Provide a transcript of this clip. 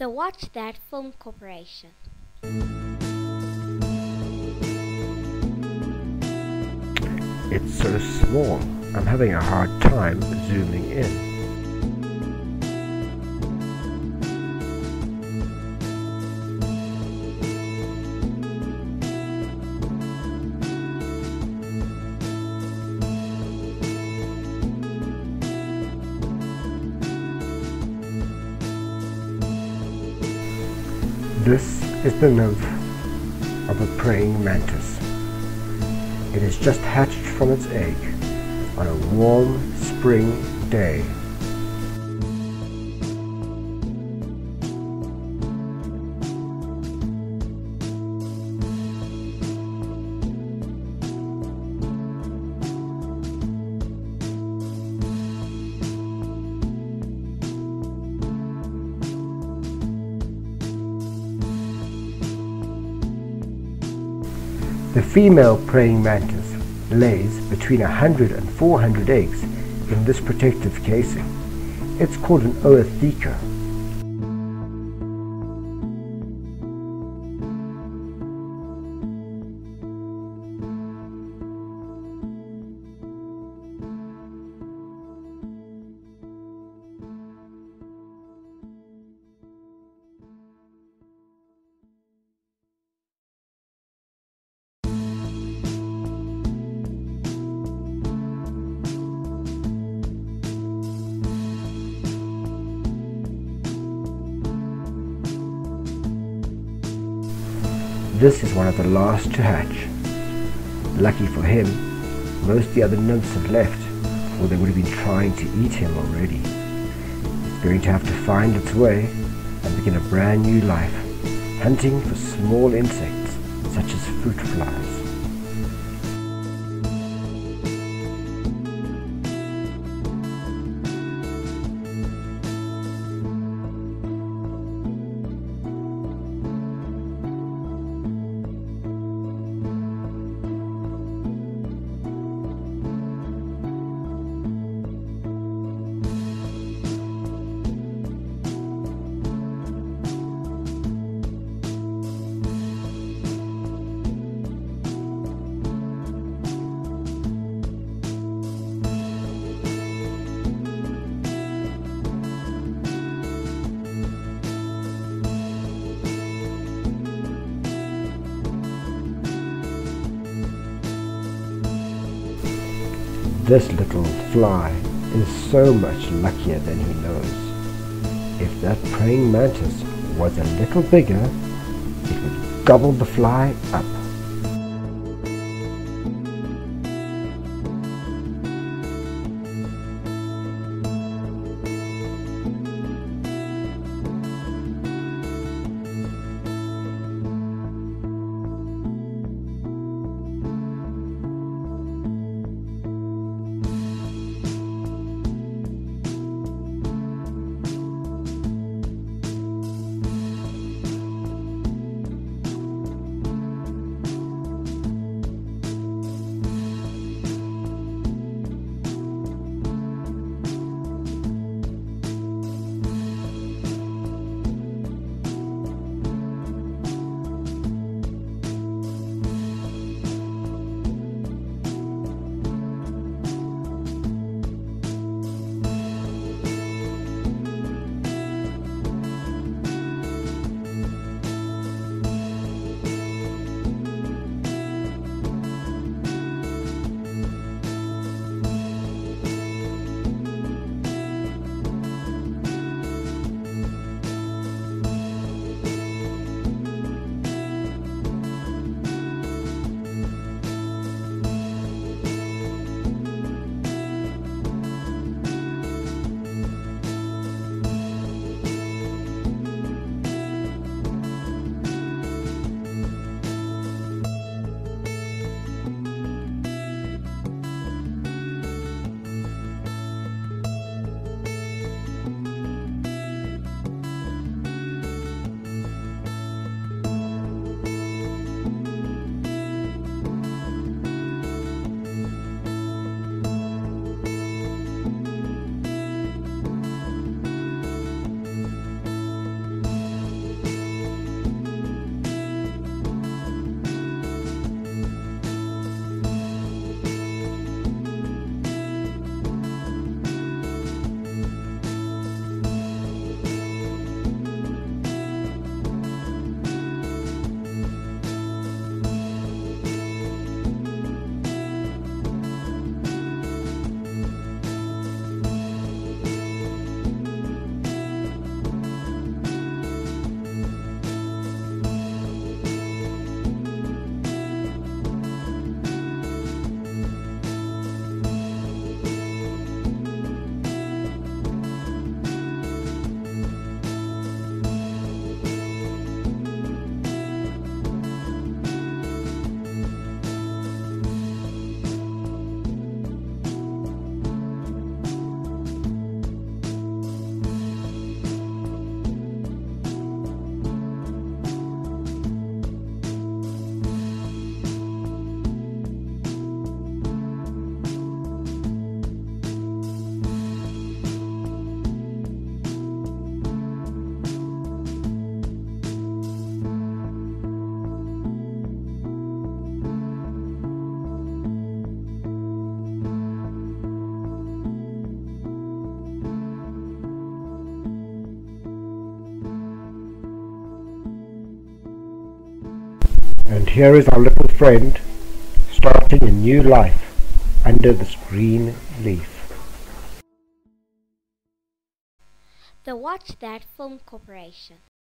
the Watch That Film Corporation. It's so small, I'm having a hard time zooming in. This is the nymph of a praying mantis. It has just hatched from its egg on a warm spring day. The female praying mantis lays between 100 and 400 eggs in this protective casing. It's called an ootheca This is one of the last to hatch. Lucky for him, most of the other nymphs have left, or they would have been trying to eat him already. It's going to have to find its way and begin a brand new life, hunting for small insects such as fruit flies. This little fly is so much luckier than he knows. If that praying mantis was a little bigger, it would gobble the fly up. And here is our little friend starting a new life under this green leaf. The Watch That Film Corporation.